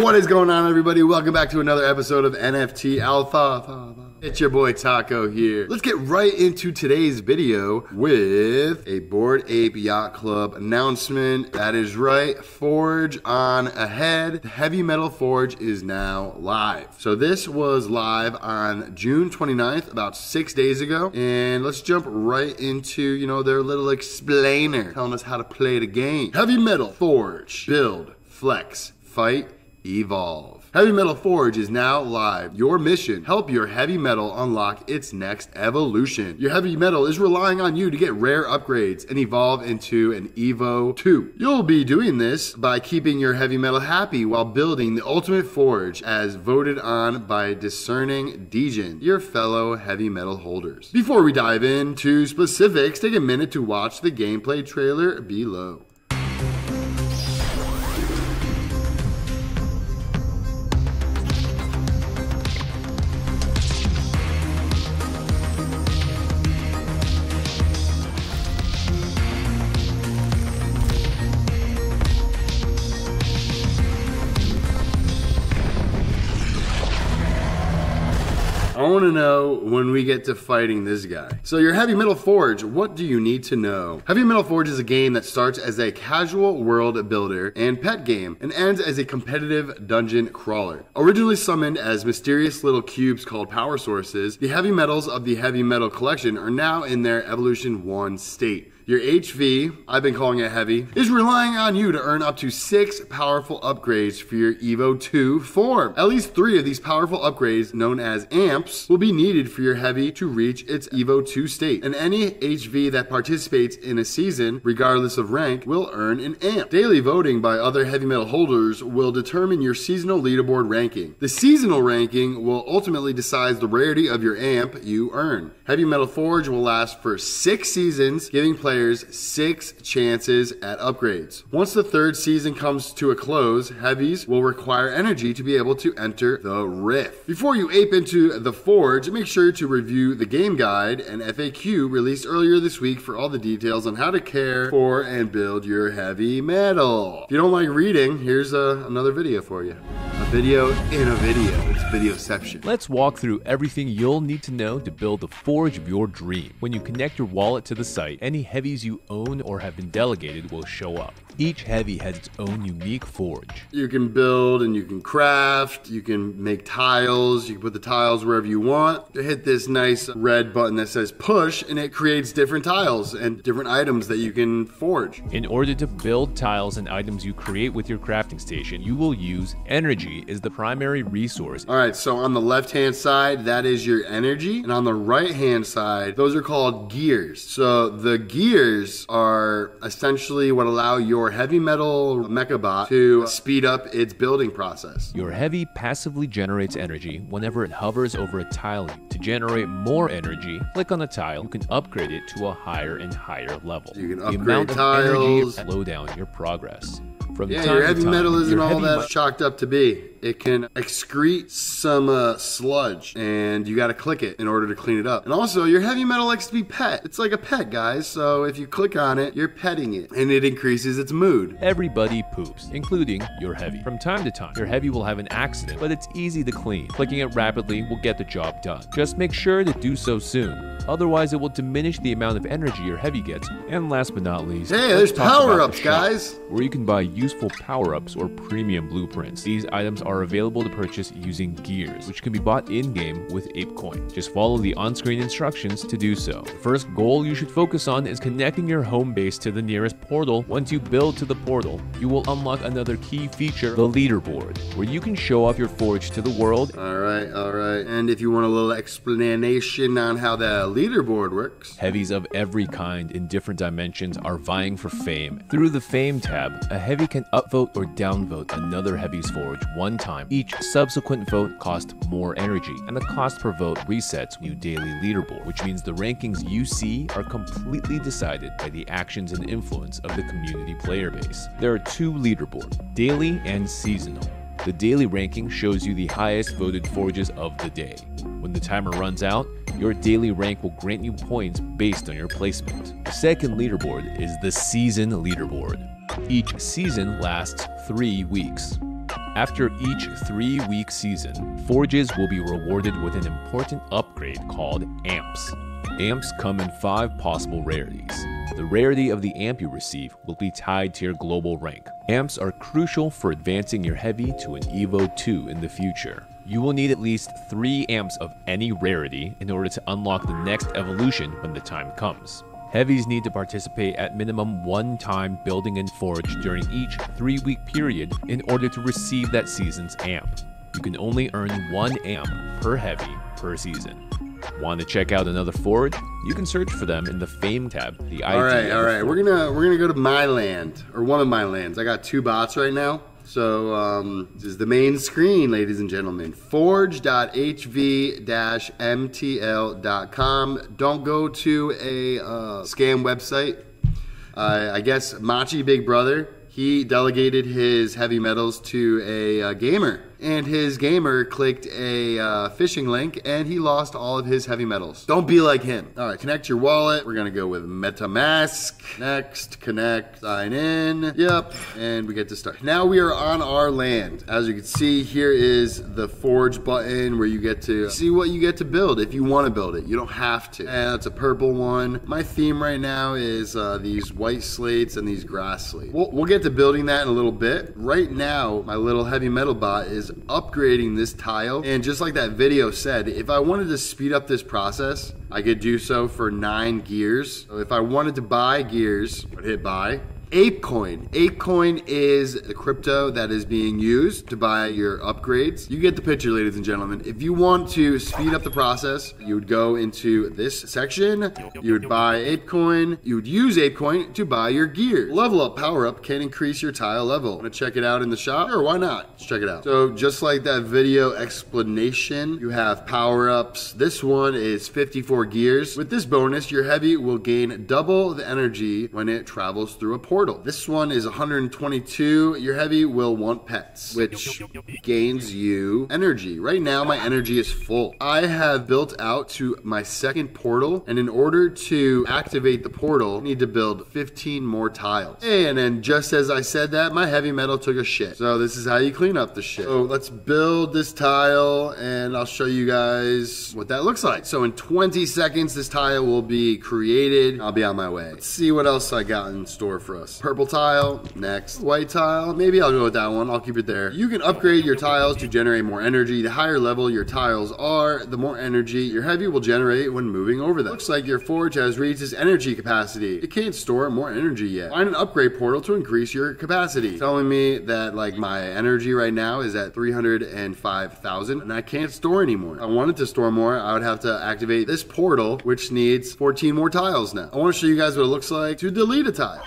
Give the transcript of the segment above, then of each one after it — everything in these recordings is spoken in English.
What is going on, everybody? Welcome back to another episode of NFT Alpha. It's your boy Taco here. Let's get right into today's video with a Bored Ape Yacht Club announcement. That is right, Forge on ahead. The Heavy Metal Forge is now live. So this was live on June 29th, about six days ago. And let's jump right into, you know, their little explainer telling us how to play the game. Heavy Metal Forge, build, flex, fight, evolve. Heavy Metal Forge is now live. Your mission, help your heavy metal unlock its next evolution. Your heavy metal is relying on you to get rare upgrades and evolve into an Evo 2. You'll be doing this by keeping your heavy metal happy while building the ultimate forge as voted on by discerning Degen, your fellow heavy metal holders. Before we dive into specifics, take a minute to watch the gameplay trailer below. Want to know when we get to fighting this guy. So, your Heavy Metal Forge, what do you need to know? Heavy Metal Forge is a game that starts as a casual world builder and pet game and ends as a competitive dungeon crawler. Originally summoned as mysterious little cubes called power sources, the heavy metals of the Heavy Metal collection are now in their Evolution 1 state. Your HV, I've been calling it heavy, is relying on you to earn up to six powerful upgrades for your Evo 2 form. At least three of these powerful upgrades, known as amps, will be needed for your heavy to reach its Evo 2 state. And any HV that participates in a season, regardless of rank, will earn an amp. Daily voting by other heavy metal holders will determine your seasonal leaderboard ranking. The seasonal ranking will ultimately decide the rarity of your amp you earn. Heavy Metal Forge will last for six seasons, giving players six chances at upgrades. Once the third season comes to a close, heavies will require energy to be able to enter the Rift. Before you ape into the Forge, make sure to review the game guide and FAQ released earlier this week for all the details on how to care for and build your heavy metal. If you don't like reading, here's a, another video for you. A video in a video. It's videoception. Let's walk through everything you'll need to know to build the forge of your dream. When you connect your wallet to the site, any heavies you own or have been delegated will show up. Each heavy has its own unique forge. You can build and you can craft, you can make tiles, you can put the tiles wherever you want. You hit this nice red button that says push and it creates different tiles and different items that you can forge. In order to build tiles and items you create with your crafting station, you will use energy as the primary resource. All right, so on the left hand side, that is your energy. And on the right hand side, those are called gears. So the gears are essentially what allow your heavy metal mechabot to speed up its building process. Your heavy passively generates energy whenever it hovers over a tile. To generate more energy, click on the tile. You can upgrade it to a higher and higher level. You can upgrade the amount of energy slow down your progress. From Yeah, time your heavy time, metal isn't all that chalked up to be. It can excrete some uh, sludge, and you got to click it in order to clean it up. And also, your heavy metal likes to be pet. It's like a pet, guys. So if you click on it, you're petting it, and it increases its mood. Everybody poops, including your heavy. From time to time, your heavy will have an accident, but it's easy to clean. Clicking it rapidly will get the job done. Just make sure to do so soon. Otherwise, it will diminish the amount of energy your heavy gets. And last but not least, Hey, there's talk about the shop, guys. Where you can buy useful power-ups or premium blueprints. These items are available to purchase using gears, which can be bought in-game with ApeCoin. Just follow the on-screen instructions to do so. The first goal you should focus on is connecting your home base to the nearest portal. Once you build to the portal, you will unlock another key feature, the leaderboard, where you can show off your forge to the world All right, all right. And if you want a little explanation on how the leaderboard works, Heavies of every kind in different dimensions are vying for fame. Through the Fame tab, a heavy can upvote or downvote another heavy's forge one time. Each subsequent vote costs more energy, and the cost per vote resets new daily leaderboard, which means the rankings you see are completely decided by the actions and influence of the community player base. There are two leaderboards, daily and seasonal. The daily ranking shows you the highest voted forges of the day. When the timer runs out, your daily rank will grant you points based on your placement. The second leaderboard is the season leaderboard. Each season lasts three weeks. After each three week season, Forges will be rewarded with an important upgrade called Amps. Amps come in five possible rarities. The rarity of the amp you receive will be tied to your global rank. Amps are crucial for advancing your heavy to an Evo 2 in the future. You will need at least 3 amps of any rarity in order to unlock the next evolution when the time comes. Heavies need to participate at minimum one time building and forge during each three week period in order to receive that season's amp. You can only earn one amp per heavy per season. Want to check out another forge? You can search for them in the Fame tab. The all right, all right. We're gonna we're gonna go to my land or one of my lands. I got two bots right now. So um, this is the main screen, ladies and gentlemen. Forge.hv-mtl.com. Don't go to a uh, scam website. Uh, I guess Machi Big Brother. He delegated his heavy metals to a uh, gamer and his gamer clicked a uh, phishing link and he lost all of his heavy metals. Don't be like him. All right, connect your wallet. We're gonna go with MetaMask. Next, connect, sign in. Yep, and we get to start. Now we are on our land. As you can see, here is the forge button where you get to see what you get to build if you want to build it. You don't have to. And it's a purple one. My theme right now is uh, these white slates and these grass slates. We'll, we'll get to building that in a little bit. Right now, my little heavy metal bot upgrading this tile. And just like that video said, if I wanted to speed up this process, I could do so for nine gears. So if I wanted to buy gears, I would hit buy. ApeCoin. ApeCoin is the crypto that is being used to buy your upgrades. You get the picture, ladies and gentlemen. If you want to speed up the process, you would go into this section, you would buy ApeCoin, you would use ApeCoin to buy your gear. Level up, power up can increase your tile level. Want to check it out in the shop? Sure, why not? Let's check it out. So just like that video explanation, you have power ups. This one is 54 gears. With this bonus, your heavy will gain double the energy when it travels through a portal portal. This one is 122. Your heavy will want pets, which gains you energy. Right now, my energy is full. I have built out to my second portal, and in order to activate the portal, I need to build 15 more tiles. And then just as I said that, my heavy metal took a shit. So this is how you clean up the shit. So let's build this tile, and I'll show you guys what that looks like. So in 20 seconds, this tile will be created. I'll be on my way. Let's see what else I got in store for us. Purple tile, next. White tile, maybe I'll go with that one. I'll keep it there. You can upgrade your tiles to generate more energy. The higher level your tiles are, the more energy your heavy will generate when moving over them. Looks like your forge has reached its energy capacity. It can't store more energy yet. Find an upgrade portal to increase your capacity. Telling me that like my energy right now is at 305,000 and I can't store anymore. If I wanted to store more, I would have to activate this portal, which needs 14 more tiles now. I want to show you guys what it looks like to delete a tile.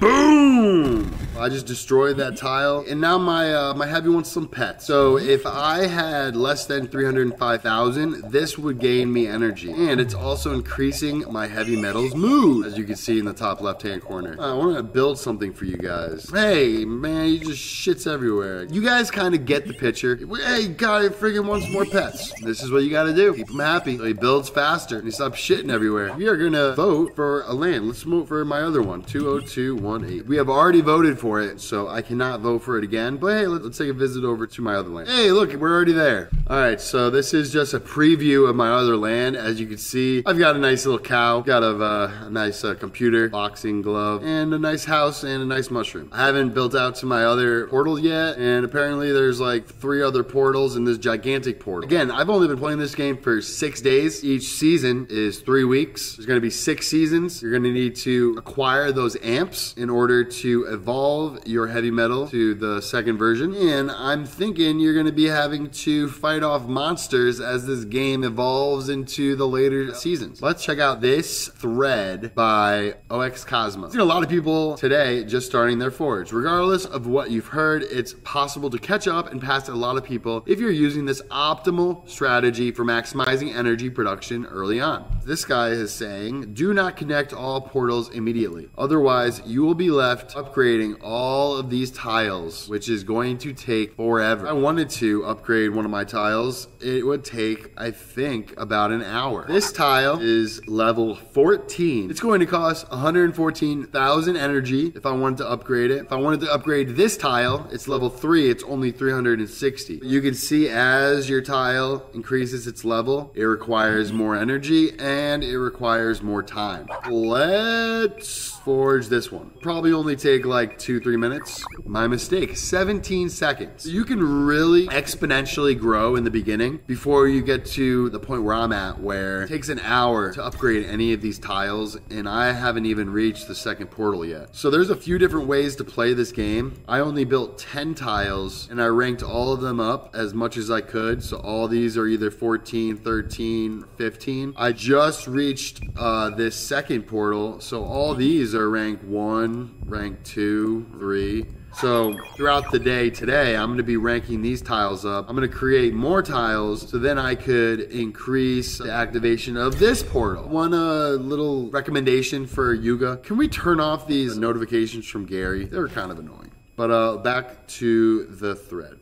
Boom! I just destroyed that tile, and now my uh, my heavy wants some pets. So if I had less than 305,000, this would gain me energy, and it's also increasing my heavy metals mood, as you can see in the top left-hand corner. I want to build something for you guys. Hey, man, you just shits everywhere. You guys kind of get the picture. Hey, guy friggin' wants more pets. This is what you got to do. Keep him happy. So he builds faster, and he stops shitting everywhere. We are gonna vote for a land. Let's vote for my other one, 202. 18. We have already voted for it, so I cannot vote for it again. But hey, let's take a visit over to my other land. Hey, look, we're already there. All right, so this is just a preview of my other land. As you can see, I've got a nice little cow, got a, uh, a nice uh, computer, boxing glove, and a nice house and a nice mushroom. I haven't built out to my other portal yet, and apparently there's like three other portals in this gigantic portal. Again, I've only been playing this game for six days. Each season is three weeks. There's gonna be six seasons. You're gonna need to acquire those amps in order to evolve your heavy metal to the second version. And I'm thinking you're going to be having to fight off monsters as this game evolves into the later seasons. Let's check out this thread by OX Cosmo. Seen a lot of people today just starting their forge. Regardless of what you've heard, it's possible to catch up and pass a lot of people if you're using this optimal strategy for maximizing energy production early on. This guy is saying, do not connect all portals immediately. Otherwise, you will be left upgrading all of these tiles, which is going to take forever. I wanted to upgrade one of my tiles, it would take, I think, about an hour. This tile is level 14. It's going to cost 114,000 energy if I wanted to upgrade it. If I wanted to upgrade this tile, it's level 3. It's only 360. You can see as your tile increases its level, it requires more energy and it requires more time. Let's forge this one. Probably only take like two, three minutes. My mistake, 17 seconds. You can really exponentially grow in the beginning before you get to the point where I'm at where it takes an hour to upgrade any of these tiles and I haven't even reached the second portal yet. So there's a few different ways to play this game. I only built 10 tiles and I ranked all of them up as much as I could. So all these are either 14, 13, 15. I just reached uh, this second portal. So all these are rank one, rank two, three. So throughout the day today, I'm going to be ranking these tiles up. I'm to create more tiles so then I could increase the activation of this portal. One uh, little recommendation for Yuga. Can we turn off these notifications from Gary? They're kind of annoying. But uh, back to the thread.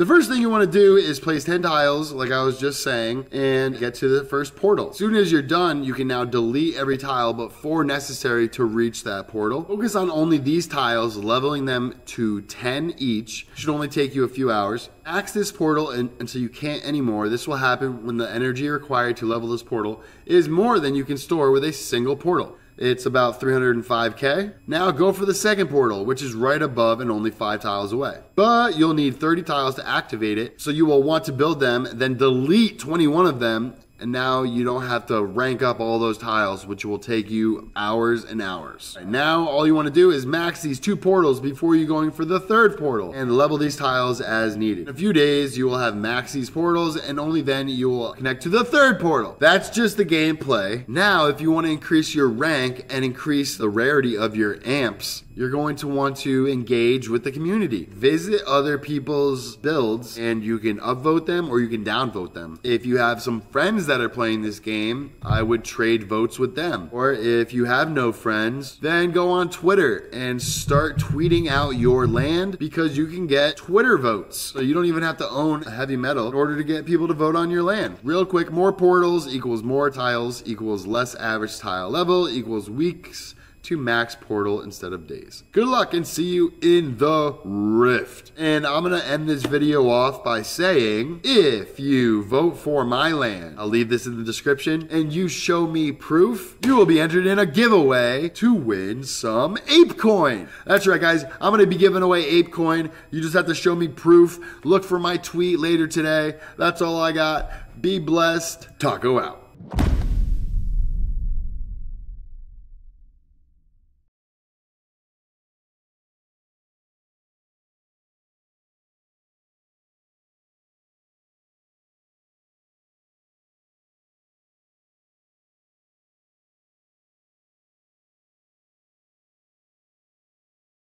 The first thing you want to do is place 10 tiles, like I was just saying, and get to the first portal. As soon as you're done, you can now delete every tile but four necessary to reach that portal. Focus on only these tiles, leveling them to 10 each. Should only take you a few hours. Axe this portal until you can't anymore. This will happen when the energy required to level this portal is more than you can store with a single portal. It's about 305k. Now go for the second portal, which is right above and only five tiles away. But you'll need 30 tiles to activate it, so you will want to build them, then delete 21 of them and now you don't have to rank up all those tiles, which will take you hours and hours. Right, now, all you want to do is max these two portals before you going for the third portal and level these tiles as needed. In a few days, you will have max these portals and only then you will connect to the third portal. That's just the gameplay. Now, if you want to increase your rank and increase the rarity of your amps, you're going to want to engage with the community. Visit other people's builds and you can upvote them or you can downvote them. If you have some friends that are playing this game, I would trade votes with them. Or if you have no friends, then go on Twitter and start tweeting out your land because you can get Twitter votes. So you don't even have to own a heavy metal in order to get people to vote on your land. Real quick, more portals equals more tiles equals less average tile level equals weeks to max portal instead of days. Good luck and see you in the rift. And I'm gonna end this video off by saying, if you vote for my land, I'll leave this in the description, and you show me proof, you will be entered in a giveaway to win some ApeCoin. That's right, guys. I'm gonna be giving away ApeCoin. You just have to show me proof. Look for my tweet later today. That's all I got. Be blessed. Taco out.